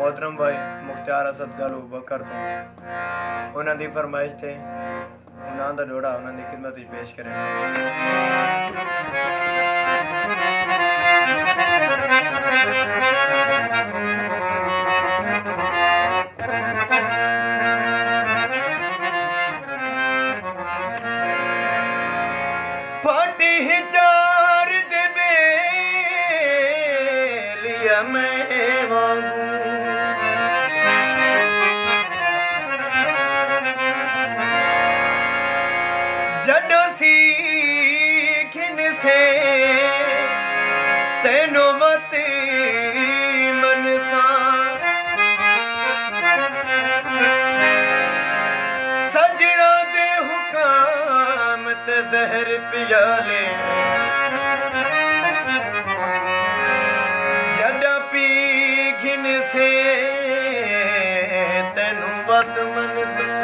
मोहतरम भाई मुख्तियार असद गल बकर तो ਉਹਨਾਂ ਦੀ ਫਰਮਾਇਸ਼ ਤੇ ਉਹਨਾਂ ਦਾ ਜੋੜਾ ਉਹਨਾਂ ਦੀ ਖidmat ਵਿੱਚ ਪੇਸ਼ ਫਾਟੀ ਚਾਰ ਦੇ ਬੇਲੀਆ ਮੈਂ जॾ से तेन वत मन सां। सजड़ो दे हुकाम त से पियले वत मन तनसो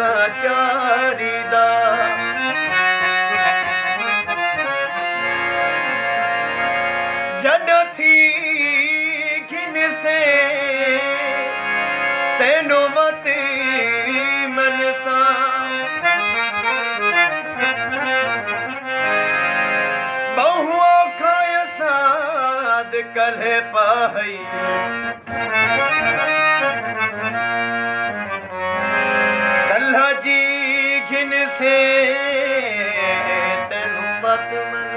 कचारिदा जॾ थी किन से तेनो वती मन सां बहुओ खां साद कले पाई जी घिन से तनु मत मन